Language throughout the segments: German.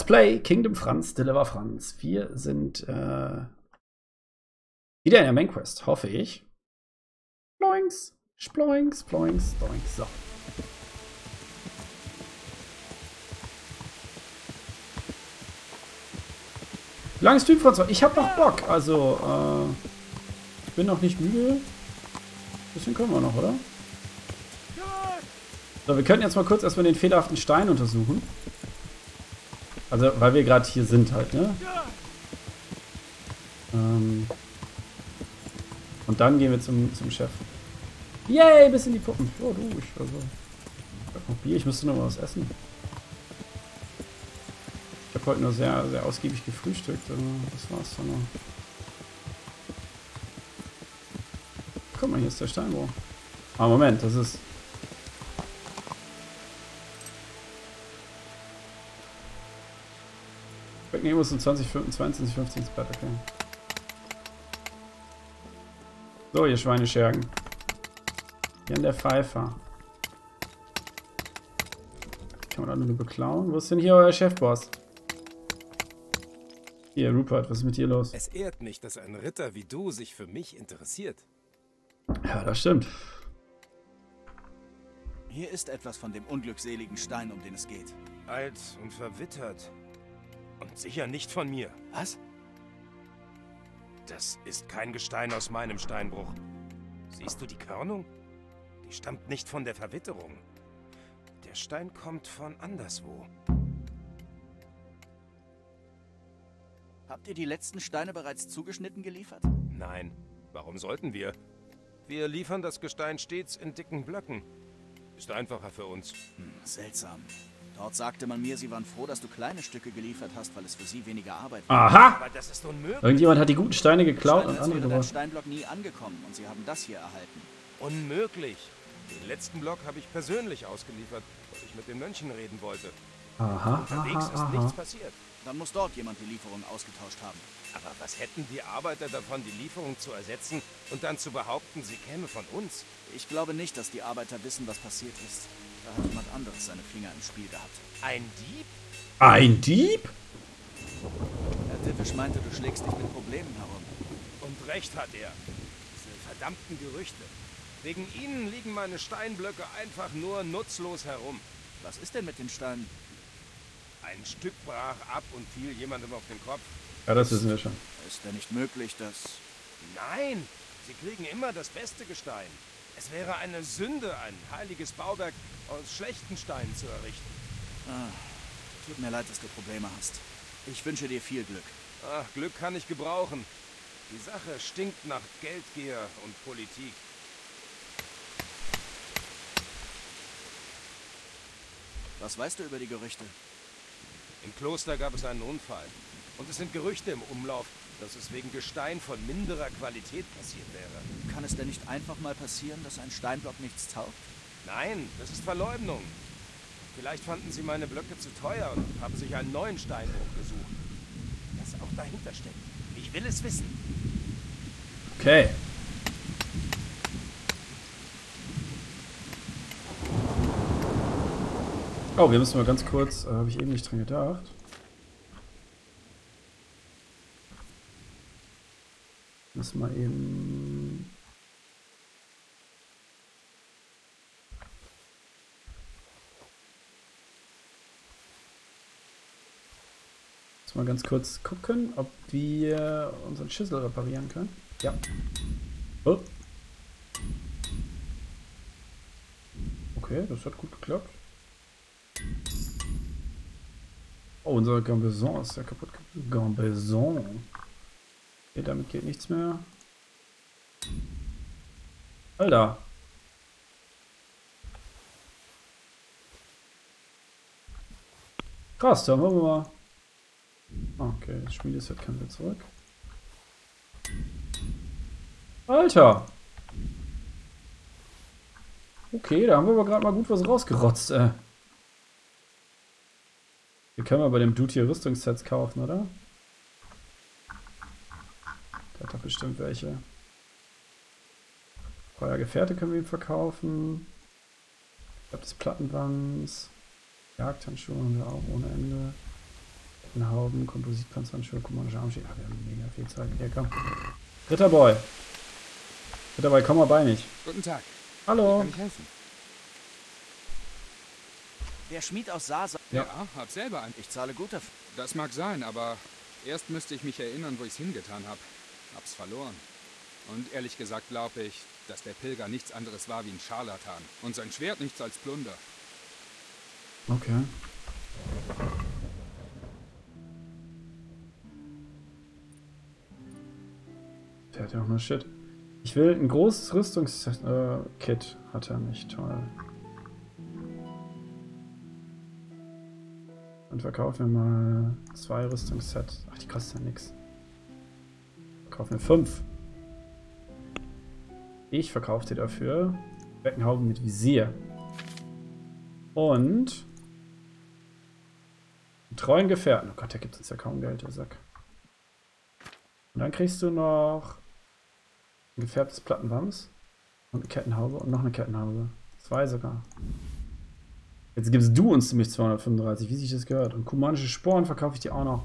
Let's Play Kingdom Franz, Deliver Franz. Wir sind äh, wieder in der Main Quest, hoffe ich. Sploinks, sploinks, sploinks, sploinks. So. Langes Typ von Ich habe noch Bock. Also, äh, ich bin noch nicht müde. Ein bisschen können wir noch, oder? So, wir könnten jetzt mal kurz erstmal den fehlerhaften Stein untersuchen. Also, weil wir gerade hier sind halt, ne? Ähm und dann gehen wir zum, zum Chef. Yay, bis in die Puppen. Oh, du, ich, also, ich hab noch Bier, ich müsste noch was essen. Ich habe heute nur sehr, sehr ausgiebig gefrühstückt. Das war's dann noch. Guck mal, hier ist der Steinbruch. Ah, Moment, das ist... Wecken muss um 20, 22, 15 ins Bett, okay. So, ihr Schweineschergen. Hier an der Pfeifer. Kann man da nur beklauen? Wo ist denn hier euer Chefboss? Hier, Rupert, was ist mit dir los? Es ehrt mich, dass ein Ritter wie du sich für mich interessiert. Ja, das stimmt. Hier ist etwas von dem unglückseligen Stein, um den es geht. Alt und verwittert. Und sicher nicht von mir. Was? Das ist kein Gestein aus meinem Steinbruch. Siehst du die Körnung? Die stammt nicht von der Verwitterung. Der Stein kommt von anderswo. Habt ihr die letzten Steine bereits zugeschnitten geliefert? Nein. Warum sollten wir? Wir liefern das Gestein stets in dicken Blöcken. Ist einfacher für uns. Hm, seltsam. Dort sagte man mir, sie waren froh, dass du kleine Stücke geliefert hast, weil es für sie weniger Arbeit war. Aha! Aber das ist unmöglich. Irgendjemand hat die guten Steine geklaut und andere. Steinblock nie angekommen und sie haben das hier erhalten. Unmöglich. Den letzten Block habe ich persönlich ausgeliefert, weil ich mit den Mönchen reden wollte. Aha, Unterwegs aha, ist aha. nichts passiert. Dann muss dort jemand die Lieferung ausgetauscht haben. Aber was hätten die Arbeiter davon, die Lieferung zu ersetzen und dann zu behaupten, sie käme von uns? Ich glaube nicht, dass die Arbeiter wissen, was passiert ist. Da hat jemand anderes seine Finger im Spiel gehabt. Ein Dieb? Ein Dieb? Herr Dippisch meinte, du schlägst dich mit Problemen herum. Und recht hat er. Diese verdammten Gerüchte. Wegen ihnen liegen meine Steinblöcke einfach nur nutzlos herum. Was ist denn mit den Steinen? Ein Stück brach ab und fiel jemandem auf den Kopf. Ja, das wissen wir schon. Ist denn nicht möglich, dass... Nein, sie kriegen immer das beste Gestein. Es wäre eine Sünde, ein heiliges Bauwerk aus schlechten Steinen zu errichten. Ah, tut mir leid, dass du Probleme hast. Ich wünsche dir viel Glück. Ach, Glück kann ich gebrauchen. Die Sache stinkt nach Geldgier und Politik. Was weißt du über die Gerüchte? Im Kloster gab es einen Unfall. Und es sind Gerüchte im Umlauf, dass es wegen Gestein von minderer Qualität passiert wäre. Kann es denn nicht einfach mal passieren, dass ein Steinblock nichts taugt? Nein, das ist Verleumdung. Vielleicht fanden sie meine Blöcke zu teuer und haben sich einen neuen Steinbruch gesucht. Was auch dahinter steckt. Ich will es wissen. Okay. Oh, wir müssen mal ganz kurz, äh, habe ich eben nicht dran gedacht. Müssen wir eben. Müssen wir ganz kurz gucken, ob wir unseren Schüssel reparieren können. Ja. Oh. Okay, das hat gut geklappt. Oh, unser Gambeson ist ja kaputt. Gambeson. Okay, damit geht nichts mehr. Alter. Krass, dann haben wir mal. Okay, das Schmiedeset kann wieder zurück. Alter! Okay, da haben wir aber gerade mal gut was rausgerotzt, äh. Hier können wir bei dem Dude hier Rüstungssets kaufen, oder? Der hat doch bestimmt welche. Feuergefährte können wir ihm verkaufen. Ich glaube, das Plattenwands. Jagdhandschuhe haben wir auch ohne Ende. Kettenhauben, Kompositpanzerhandschuhe, Kommandische Armschicht. Ah, wir haben mega viel Zeit. Hier, komm. Ritterboy. Ritterboy, komm mal bei mich. Guten Tag. Hallo. Kann ich helfen? Der Schmied aus Sasa. Ja. Ja, hab selber ein. Ich zahle gut dafür. Das mag sein, aber erst müsste ich mich erinnern, wo ich's hingetan hab. Hab's verloren. Und ehrlich gesagt glaube ich, dass der Pilger nichts anderes war wie ein Scharlatan. Und sein Schwert nichts als Plunder. Okay. Der hat ja auch nur Shit. Ich will ein großes Rüstungskit. Äh, hat er nicht. Toll. Und verkaufen wir mal zwei Rüstungssets. Ach, die kosten ja nix. Verkaufen wir fünf. Ich verkaufe dir dafür Beckenhauben mit Visier. Und treuen Gefährten. Oh Gott, der gibt uns ja kaum Geld, der Sack. Und dann kriegst du noch ein gefärbtes Plattenwams und eine Kettenhaube und noch eine Kettenhaube. Zwei sogar. Jetzt gibst du uns nämlich 235, wie sich das gehört. Und kumanische Sporen verkaufe ich dir auch noch.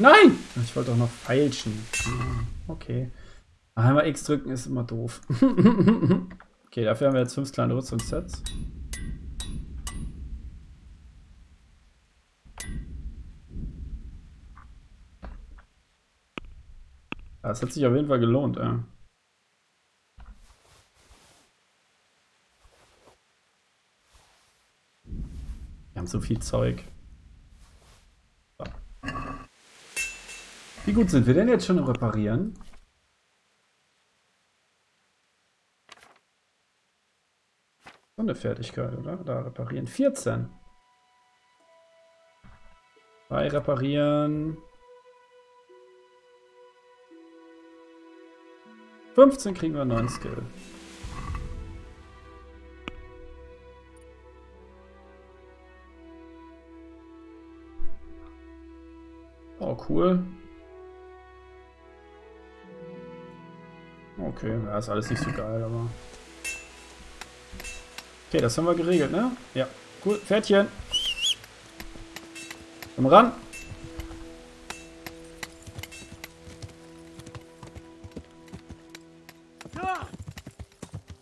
Nein! Ich wollte doch noch feilschen. Ah, Okay. Einmal X drücken ist immer doof. okay, dafür haben wir jetzt fünf kleine Rüstungssets. Das hat sich auf jeden Fall gelohnt, ja. Wir haben so viel Zeug. Wie gut sind wir denn jetzt schon im Reparieren? So eine Fertigkeit, oder? Da reparieren. 14. Bei reparieren. 15 kriegen wir einen Skill. Oh, cool. Okay, ja, ist alles nicht so geil, aber. Okay, das haben wir geregelt, ne? Ja. Cool. Pferdchen. Komm ran.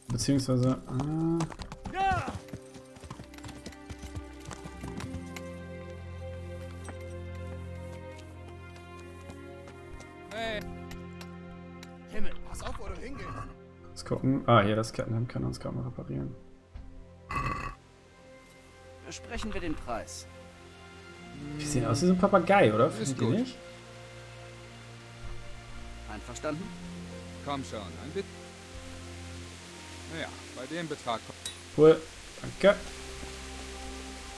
Beziehungsweise. Äh, gucken. Ah, hier, das Kettenhemd kann uns gerade mal reparieren. Besprechen wir den Preis. Die sehen aus wie so ein Papagei, oder? Ihr gut. nicht? Einverstanden? komm schon, ein Bit. Naja, bei dem Betrag. Cool. Danke.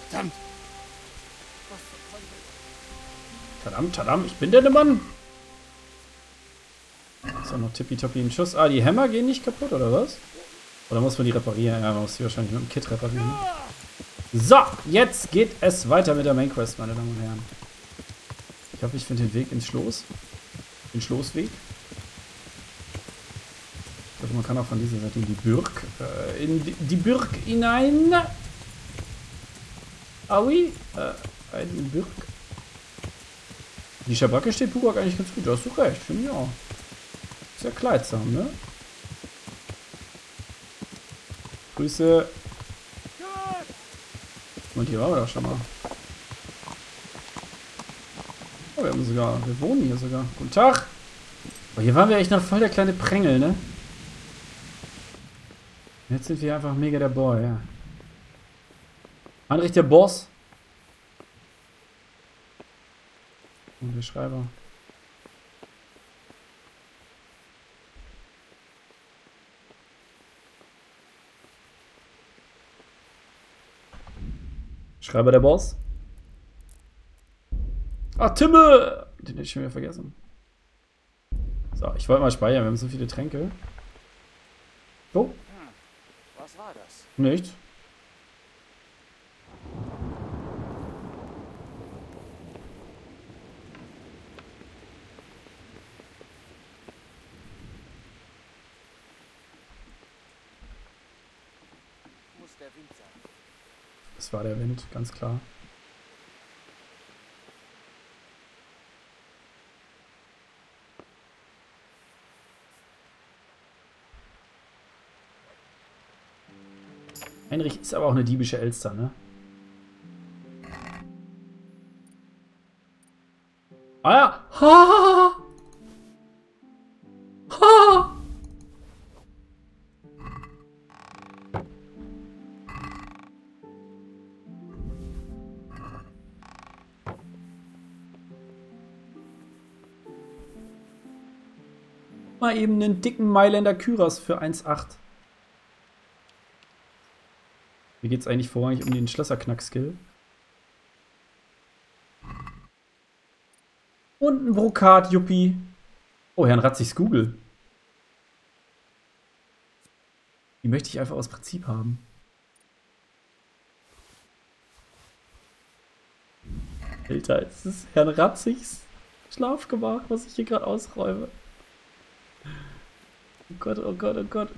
Verdammt! Tadam, tadam, ich bin der Mann. Ist auch noch tippitoppi ein Schuss. Ah, die Hämmer gehen nicht kaputt, oder was? Oder muss man die reparieren? Ja, man muss die wahrscheinlich mit dem Kit reparieren. ne? So, jetzt geht es weiter mit der Main Quest, meine Damen und Herren. Ich hoffe, ich finde den Weg ins Schloss. Den Schlossweg. Ich hoffe, man kann auch von dieser Seite in die Burg, äh, in die, die Burg hinein. Oui, äh, in die Burg. Die Schabracke steht Burak eigentlich ganz gut. Da hast du recht, finde ich auch. Ja kleidsam, ne? Grüße. Und hier waren wir doch schon mal. Oh, wir haben sogar, wir wohnen hier sogar. Guten Tag. Oh, hier waren wir echt noch voll der kleine Prängel, ne? Jetzt sind wir einfach mega der Boy, ja. Heinrich der Boss. Und der Schreiber. Schreiber der Boss. Ach, Timme! Den hätte ich schon wieder vergessen. So, ich wollte mal speichern, wir haben so viele Tränke. Oh, Was war das? nicht. der Wind sein. Das war der Wind, ganz klar. Heinrich ist aber auch eine diebische Elster, ne? Einen dicken Mailänder Kyros für 1,8. Mir geht es eigentlich vorrangig um den Schlösserknack-Skill. Und ein Brokat, Juppie. Oh, Herrn Ratzigs Google. Die möchte ich einfach aus Prinzip haben. Alter, es ist Herrn Ratzigs Schlafgemach, was ich hier gerade ausräume. Oh Gott, oh Gott, oh Gott.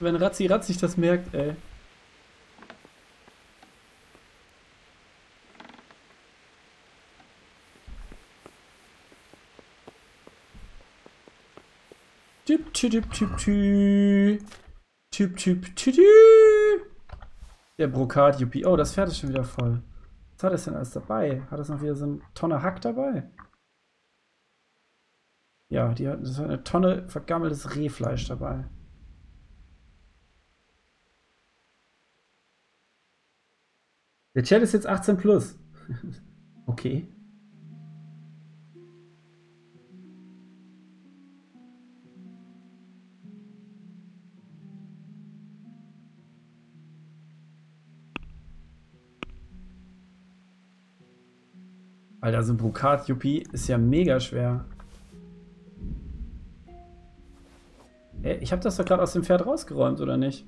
Wenn Ratzi Ratzig das merkt, ey. Typ, typ, typ, typ, typ. Typ, typ. Der Brokat, Juppie. Oh, das Pferd ist schon wieder voll. Was hat es denn alles dabei? Hat es noch wieder so eine Tonne Hack dabei? Ja, die hat, das eine Tonne vergammeltes Rehfleisch dabei. Der Chat ist jetzt 18 plus. okay. Alter, so ein Brokat Yuppie ist ja mega schwer. Ich habe das doch gerade aus dem Pferd rausgeräumt, oder nicht?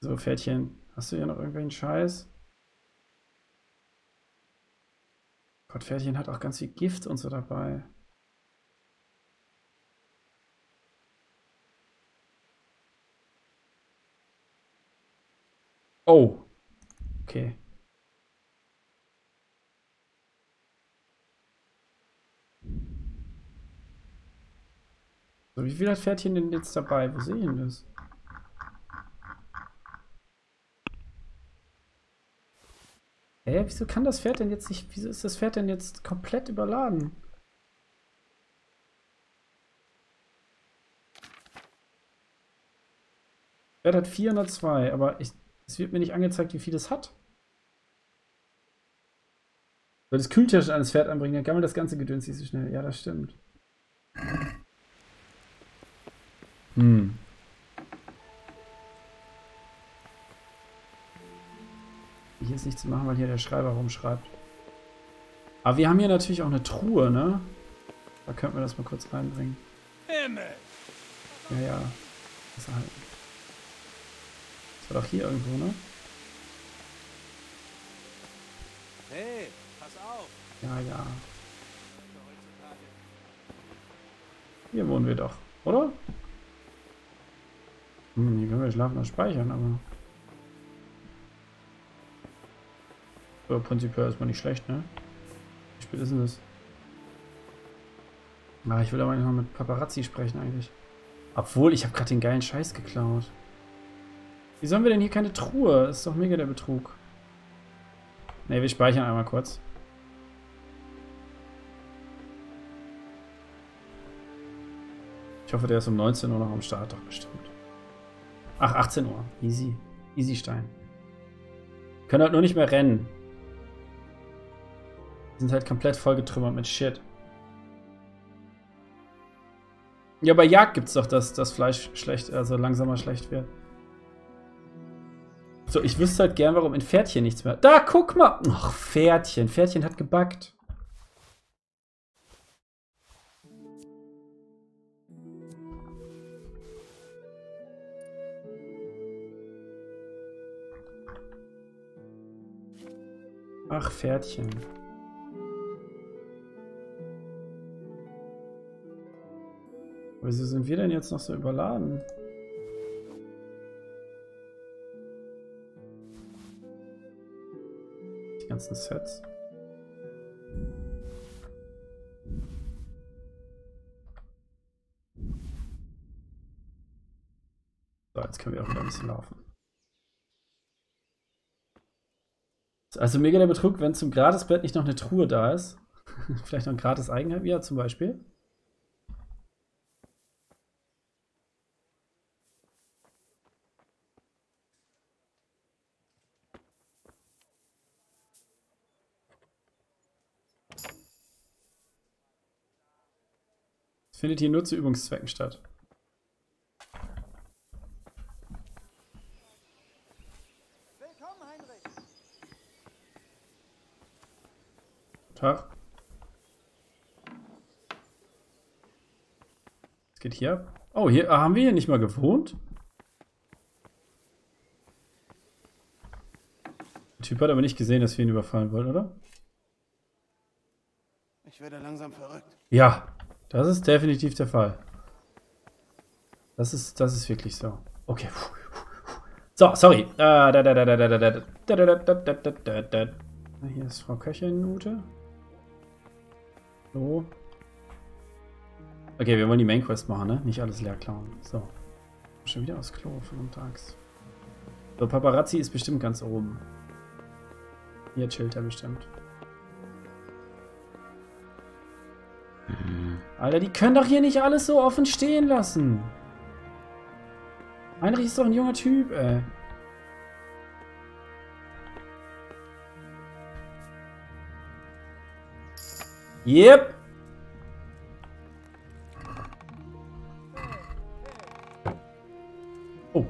So, Pferdchen, hast du hier noch irgendwelchen Scheiß? Gott, Pferdchen hat auch ganz viel Gift und so dabei. Oh. Okay. So, wie viel hat Pferdchen denn jetzt dabei? Wo sehe ich denn das? Hä, wieso kann das Pferd denn jetzt nicht, wieso ist das Pferd denn jetzt komplett überladen? Pferd hat 402, aber ich, es wird mir nicht angezeigt, wie viel es hat. Soll das Kühltisch an das Pferd anbringen, dann gammelt das ganze Gedöns nicht so schnell. Ja, das stimmt. Hm. Hier ist nichts zu machen, weil hier der Schreiber rumschreibt. Aber wir haben hier natürlich auch eine Truhe, ne? Da könnten wir das mal kurz reinbringen. Himmel! Ja, ja. Das, halt. War doch hier irgendwo, ne? Hey, pass auf! Ja, ja. Hier wohnen wir doch, oder? Hm, hier können wir schlafen und speichern, aber... Aber prinzipiell erstmal nicht schlecht, ne? Wie spät ist denn das? Na, ich will aber nicht mal mit Paparazzi sprechen eigentlich. Obwohl, ich habe gerade den geilen Scheiß geklaut. Wie sollen wir denn hier keine Truhe? Ist doch mega der Betrug. Ne, wir speichern einmal kurz. Ich hoffe, der ist um 19 Uhr noch am Start, doch bestimmt. Ach, 18 Uhr. Easy. Easy Stein. Können halt nur nicht mehr rennen. Die sind halt komplett vollgetrümmert mit Shit. Ja, bei Jagd gibt's doch, dass das Fleisch schlecht, also langsamer schlecht wird. So, ich wüsste halt gern, warum in Pferdchen nichts mehr. Da, guck mal! Ach, Pferdchen. Pferdchen hat gebackt. Ach, Pferdchen. Wieso sind wir denn jetzt noch so überladen? Ganzen Sets. So, jetzt können wir auch wieder ein bisschen laufen. Also mega der Betrug, wenn zum Gratisbett nicht noch eine Truhe da ist. Vielleicht noch ein gratis Eigenheim, ja, zum Beispiel. Es findet hier nur zu Übungszwecken statt. Willkommen, Heinrich. Tag. Was geht hier ab? Oh, hier ah, haben wir hier nicht mal gewohnt? Der Typ hat aber nicht gesehen, dass wir ihn überfallen wollen, oder? Ich werde langsam verrückt. Ja, das ist definitiv der Fall. Das ist, das ist wirklich so. Okay. So, sorry. Hier ist Frau Köchin, Ute. So. Okay, wir wollen die Main Quest machen, ne? Nicht alles leer klauen. So. Schon wieder aus Klo, tags. So, Paparazzi ist bestimmt ganz oben. Hier chillt er bestimmt. Alter, die können doch hier nicht alles so offen stehen lassen. Heinrich ist doch ein junger Typ, ey. Yep. Oh.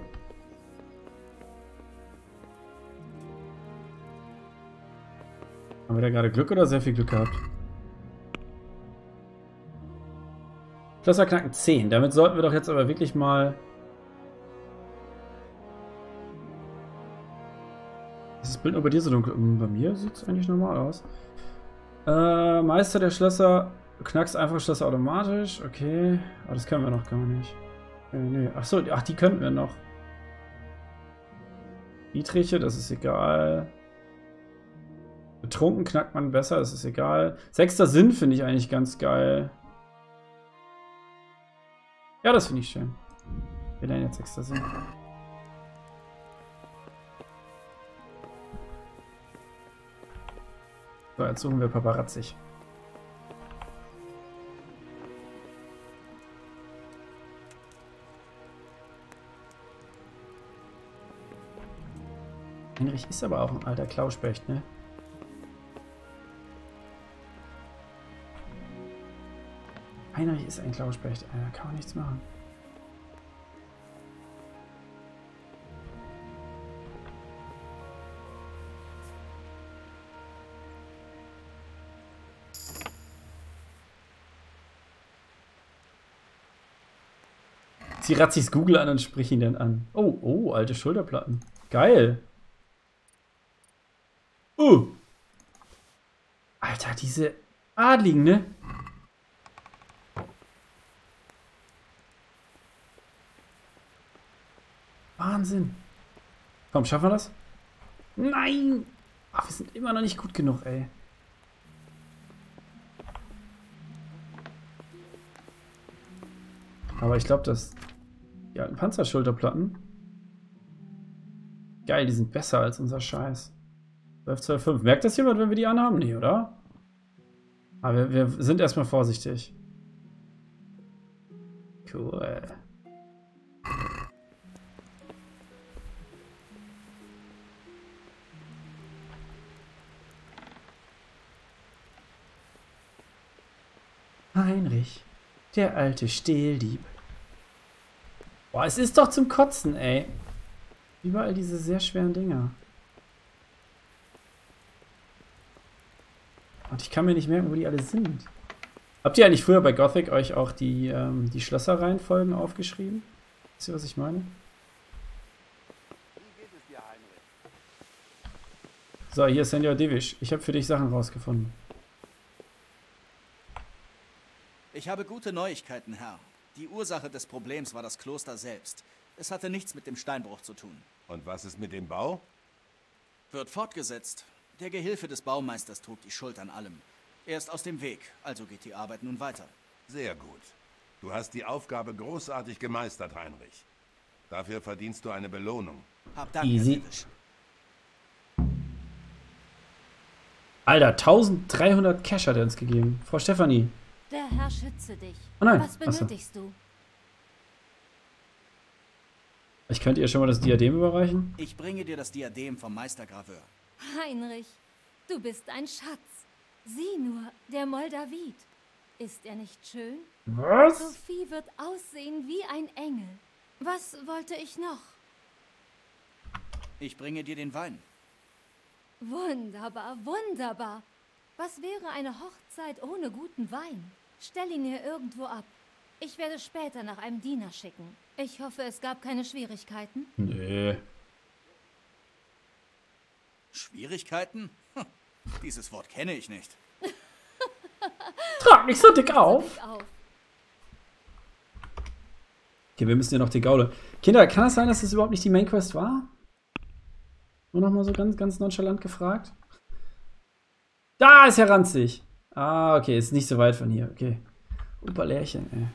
Haben wir da gerade Glück oder sehr viel Glück gehabt? Schlösser knacken 10. Damit sollten wir doch jetzt aber wirklich mal... Ist das Bild nur bei dir so dunkel? Hm, Bei mir sieht es eigentlich normal aus. Äh, Meister der Schlösser. Knackst einfach Schlösser automatisch. Okay. Aber das können wir noch gar nicht. Äh, nee. Achso, ach, die könnten wir noch. Dietriche, das ist egal. Betrunken knackt man besser, das ist egal. Sechster Sinn finde ich eigentlich ganz geil. Ja, das finde ich schön. Wir lernen jetzt Sinn. So, jetzt suchen wir Paparazzig. Heinrich ist aber auch ein alter Klauspecht, ne? Heinrich ist ein Klauspecht, äh, da kann man nichts machen. Sie Razzis Google an und sprich ihn dann an. Oh, oh, alte Schulterplatten. Geil. Uh. Alter, diese Adligen, ne? Wahnsinn. Komm, schaffen wir das? Nein! Ach, wir sind immer noch nicht gut genug, ey. Aber ich glaube, dass die alten Panzerschulterplatten. Geil, die sind besser als unser Scheiß. 12, 12, 5. Merkt das jemand, wenn wir die anhaben? Nee, oder? Aber wir, wir sind erstmal vorsichtig. Cool. Heinrich, der alte Stehldieb. Boah, es ist doch zum Kotzen, ey. Überall diese sehr schweren Dinger. Und ich kann mir nicht merken, wo die alle sind. Habt ihr eigentlich früher bei Gothic euch auch die, ähm, die Schlösserreihenfolgen aufgeschrieben? Wisst ihr, was ich meine? So, hier ist Senor Divish. Ich habe für dich Sachen rausgefunden. Ich habe gute Neuigkeiten, Herr. Die Ursache des Problems war das Kloster selbst. Es hatte nichts mit dem Steinbruch zu tun. Und was ist mit dem Bau? Wird fortgesetzt. Der Gehilfe des Baumeisters trug die Schuld an allem. Er ist aus dem Weg, also geht die Arbeit nun weiter. Sehr gut. Du hast die Aufgabe großartig gemeistert, Heinrich. Dafür verdienst du eine Belohnung. Hab Dank, Easy. Alter, 1300 Cash hat er uns gegeben. Frau Stefanie. Der Herr schütze dich. Oh nein, Was benötigst du? Ich könnte ihr schon mal das Diadem überreichen. Ich bringe dir das Diadem vom Meistergraveur. Heinrich, du bist ein Schatz. Sieh nur, der Moldawit. Ist er nicht schön? Was? Sophie wird aussehen wie ein Engel. Was wollte ich noch? Ich bringe dir den Wein. Wunderbar, wunderbar. Was wäre eine Hochzeit ohne guten Wein? Stell ihn hier irgendwo ab. Ich werde später nach einem Diener schicken. Ich hoffe, es gab keine Schwierigkeiten. Nee. Schwierigkeiten? Hm, Dieses Wort kenne ich nicht. Trag nicht so dick auf. Okay, wir müssen ja noch die Gaule. Kinder, kann es sein, dass das überhaupt nicht die Main Quest war? Nur noch mal so ganz, ganz nonchalant gefragt. Da ist ja ranzig. Ah, okay, ist nicht so weit von hier. Okay. Opa Lärchen, ey.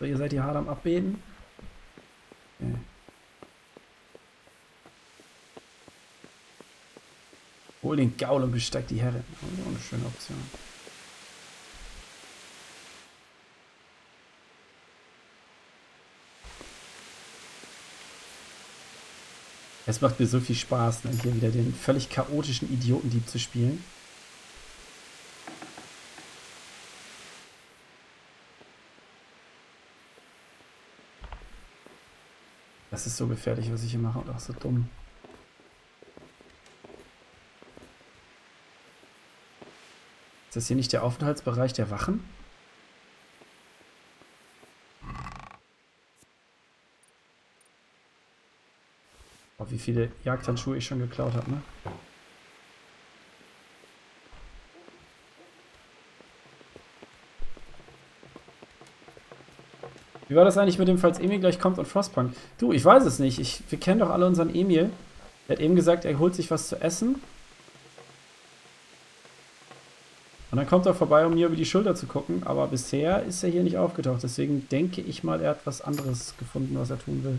So, ihr seid hier hart am Abbeten. Okay. Hol den Gaul und besteig die Herren. Auch eine schöne Option. Es macht mir so viel Spaß, ne, hier wieder den völlig chaotischen Idiotendieb zu spielen. Das ist so gefährlich, was ich hier mache und auch so dumm. Ist das hier nicht der Aufenthaltsbereich der Wachen? Oh, wie viele Jagdhandschuhe ich schon geklaut habe, ne? Wie war das eigentlich mit dem, falls Emil gleich kommt und Frostpunk? Du, ich weiß es nicht. Ich, wir kennen doch alle unseren Emil. Er hat eben gesagt, er holt sich was zu essen. Und dann kommt er vorbei, um mir über die Schulter zu gucken. Aber bisher ist er hier nicht aufgetaucht. Deswegen denke ich mal, er hat was anderes gefunden, was er tun will.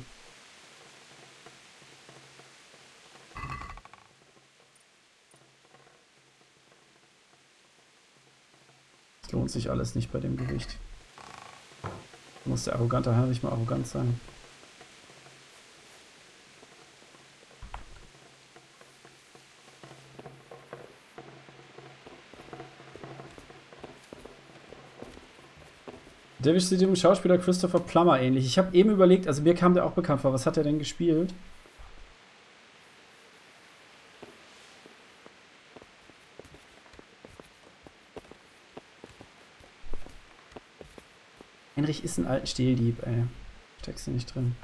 Es lohnt sich alles nicht bei dem Gewicht. Muss der arrogante Heinrich mal arrogant sein. David sieht dem Schauspieler Christopher Plummer ähnlich. Ich habe eben überlegt, also mir kam der auch bekannt vor. Was hat er denn gespielt? Heinrich ist ein alter Stehldieb, ey. Steckst du nicht drin.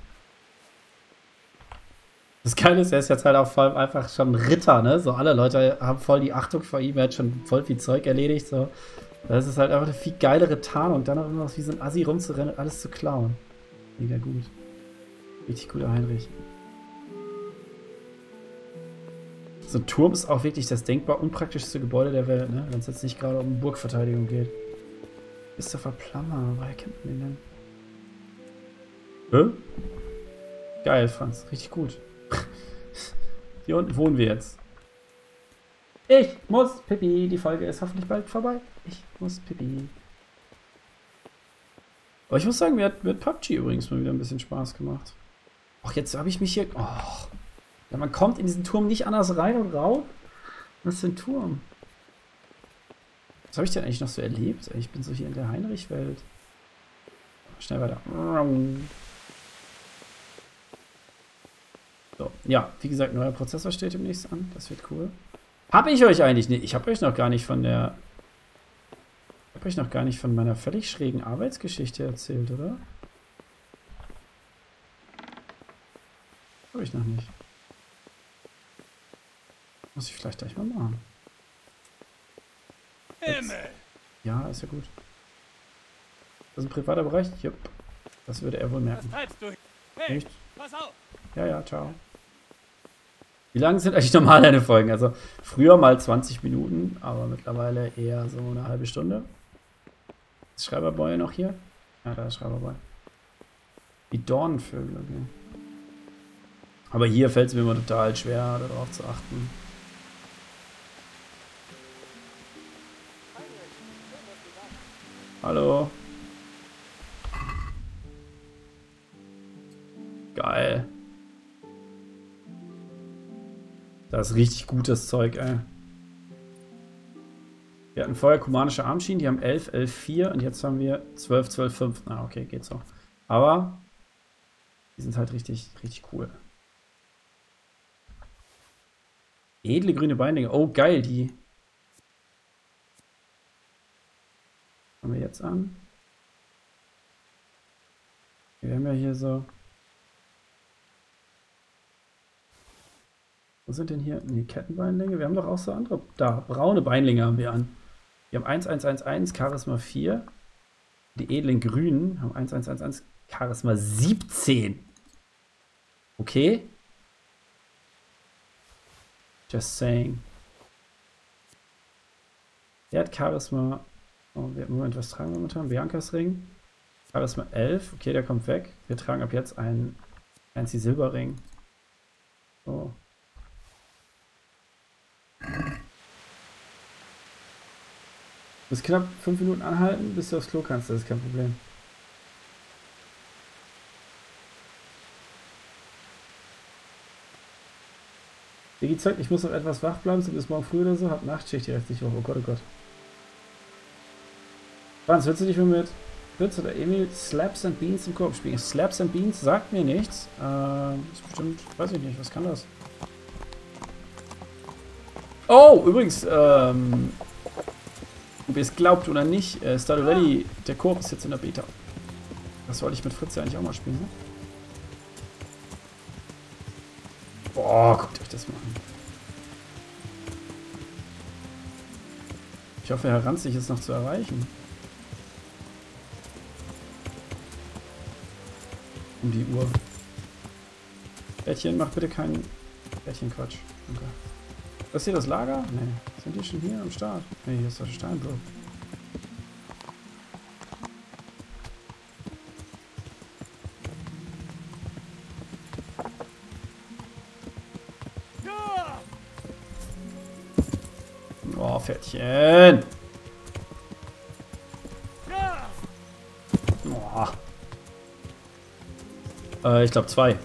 Das Geile ist, er ist jetzt halt auch voll einfach schon ein Ritter, ne? So alle Leute haben voll die Achtung vor ihm, er hat schon voll viel Zeug erledigt, so. Das ist halt einfach eine viel geilere Tarnung, dann auch immer noch wie so ein Assi rumzurennen und alles zu klauen. Mega gut. Richtig guter Heinrich. So ein Turm ist auch wirklich das denkbar unpraktischste Gebäude der Welt, ne? Wenn es jetzt nicht gerade um Burgverteidigung geht. Christopher Plummer, woher kennt man den denn? Hä? Geil, Franz. Richtig gut. Hier unten wohnen wir jetzt. Ich muss Pippi. Die Folge ist hoffentlich bald vorbei. Ich muss Pippi. Aber ich muss sagen, mir hat mit PUBG übrigens mal wieder ein bisschen Spaß gemacht. Ach, jetzt habe ich mich hier... Oh. Ja, man kommt in diesen Turm nicht anders rein und raus. Was ist für ein Turm? Was habe ich denn eigentlich noch so erlebt? Ich bin so hier in der Heinrich-Welt. Schnell weiter. So, ja, wie gesagt, neuer Prozessor steht demnächst an. Das wird cool. Habe ich euch eigentlich nicht? Ich habe euch noch gar nicht von der. Ich habe euch noch gar nicht von meiner völlig schrägen Arbeitsgeschichte erzählt, oder? Habe ich noch nicht. Muss ich vielleicht gleich mal machen. Himmel! Ja, ist ja gut. Das ist ein privater Bereich? Jupp. Das würde er wohl merken. Hey, Nicht? pass auf! Ja, ja, ciao. Wie lang sind eigentlich normal deine Folgen? Also früher mal 20 Minuten, aber mittlerweile eher so eine halbe Stunde. Ist Schreiberboy noch hier? Ja, da ist Schreiberboy. Wie Dornenvögel, okay. Aber hier fällt es mir immer total schwer, darauf zu achten. Hallo. Geil. Das ist richtig gutes Zeug, ey. Wir hatten vorher kumanische Armschienen, die haben 11, 11, 4 und jetzt haben wir 12, 12, 5. Na, okay, geht so. Aber die sind halt richtig, richtig cool. Edle grüne Beinlinge. Oh, geil, die. Fangen wir jetzt an. Wir haben ja hier so. Wo sind denn hier? Nee, Kettenbeinlinge. Wir haben doch auch so andere. Da, braune Beinlinge haben wir an. Wir haben 1111, Charisma 4. Die edlen Grünen haben 1111, Charisma 17. Okay. Just saying. Der hat Charisma. Oh, wir, Moment, was tragen wir momentan? Biancas Ring. Charisma 11. Okay, der kommt weg. Wir tragen ab jetzt einen Fancy Silberring. So. Du musst knapp 5 Minuten anhalten, bis du aufs Klo kannst. Das ist kein Problem. Digi sagt, ich muss noch etwas wach bleiben, so bis morgen früh oder so. Hab Nachtschicht die restliche Woche. Oh Gott, oh Gott. Franz, willst du dich mit Fritz oder Emil Slaps and Beans im Korb spielen? Slaps and Beans sagt mir nichts. Ähm, ist bestimmt, weiß ich nicht, was kann das? Oh, übrigens, ähm, ob ihr es glaubt oder nicht, äh, Stardew Valley, der Koop ist jetzt in der Beta. Das wollte ich mit Fritz ja eigentlich auch mal spielen, ne? Boah, guckt euch das mal an. Ich hoffe, Herr Ranzig ist noch zu erreichen. Um die Uhr. Bettchen, mach bitte keinen Bettchen-Quatsch. Danke. ist hier das Lager? Nee. Sind die schon hier am Start? Nee, hier ist der Steinblock. Oh, Pferdchen. Äh, ich glaube zwei.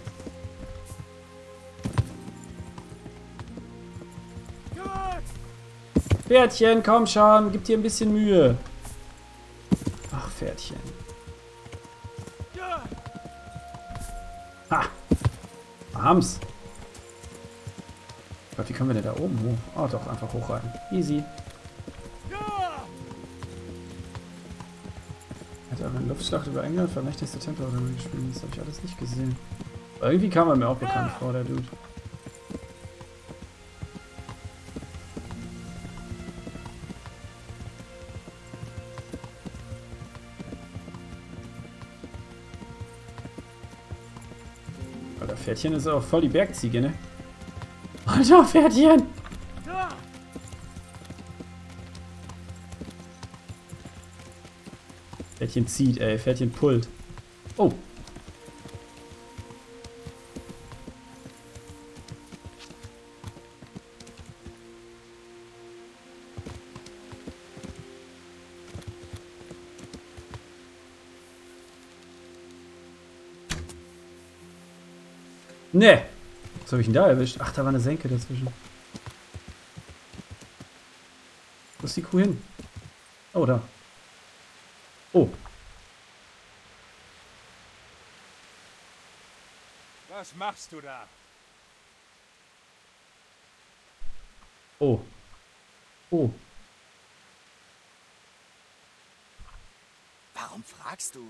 Pferdchen, komm schon, gib dir ein bisschen Mühe. Ach, Pferdchen. Ha! Arms. Gott, wie können wir denn da oben hoch? Oh, doch, einfach hochreiten. Easy. Luftschlacht über England, vermächtigste Tempel oder gespielt? Das habe ich alles nicht gesehen. Aber irgendwie kam er mir auch bekannt vor, der Dude. Alter, Pferdchen ist auch voll die Bergziege, ne? Alter, Pferdchen! Pferdchen zieht, ey. Pferdchen pullt. Oh. Ne. Was habe ich denn da erwischt? Ach, da war eine Senke dazwischen. Wo ist die Kuh hin? Oh, da. Oh. Was machst du da? Oh. Oh. Warum fragst du?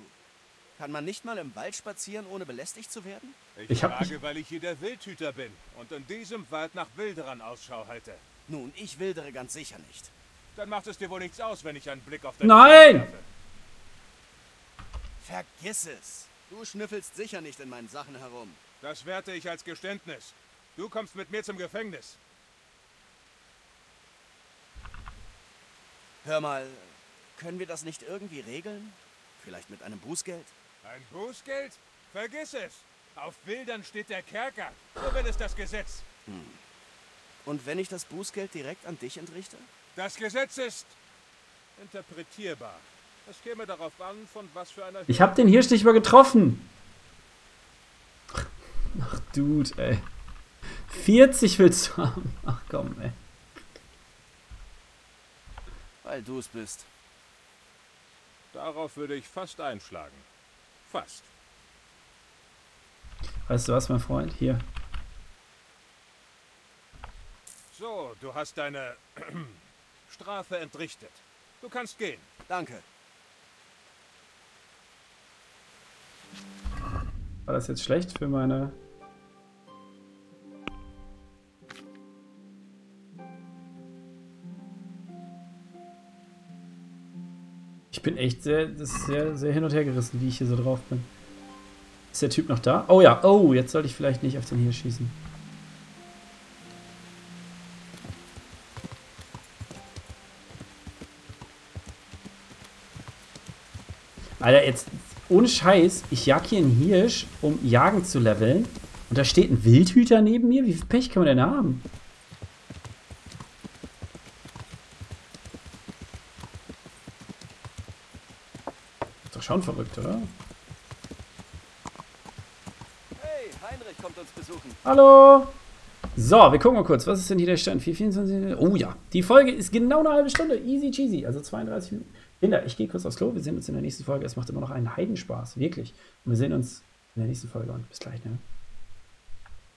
Kann man nicht mal im Wald spazieren, ohne belästigt zu werden? Ich, Ich frage, nicht- weil ich hier der Wildhüter bin und in diesem Wald nach Wilderern Ausschau halte. Nun, ich wildere ganz sicher nicht. Dann macht es dir wohl nichts aus, wenn ich einen Blick auf deine Nein! Vergiss es. Du schnüffelst sicher nicht in meinen Sachen herum. Das werte ich als Geständnis. Du kommst mit mir zum Gefängnis. Hör mal, können wir das nicht irgendwie regeln? Vielleicht mit einem Bußgeld? Ein Bußgeld? Vergiss es. Auf Bildern steht der Kerker. So will es das Gesetz. Und wenn ich das Bußgeld direkt an dich entrichte? Das Gesetz ist interpretierbar. Es käme darauf an, von was für einer... Ich hab den Hirsch nicht mal getroffen. Dude, ey. 40 willst du haben. Ach komm, ey. Weil du es bist. Darauf würde ich fast einschlagen. Fast. Weißt du was, mein Freund? Hier. So, du hast deine Strafe entrichtet. Du kannst gehen. Danke. War das jetzt schlecht für meine. Ich bin echt sehr, sehr, sehr hin und her gerissen, wie ich hier so drauf bin. Ist der Typ noch da? Oh ja, oh, jetzt sollte ich vielleicht nicht auf den hier schießen. Alter, jetzt ohne Scheiß, ich jag hier einen Hirsch, um Jagen zu leveln. Und da steht ein Wildhüter neben mir? Wie viel Pech kann man denn haben? Schon verrückt, oder? Hey, Heinrich kommt uns besuchen. Hallo! So, wir gucken mal kurz. Was ist denn hier der Stand? 424. Oh ja, die Folge ist genau eine halbe Stunde. Easy cheesy. Also 32 Minuten. Kinder, ich gehe kurz aufs Klo. Wir sehen uns in der nächsten Folge. Es macht immer noch einen Heidenspaß. Wirklich. Und wir sehen uns in der nächsten Folge und bis gleich, ne?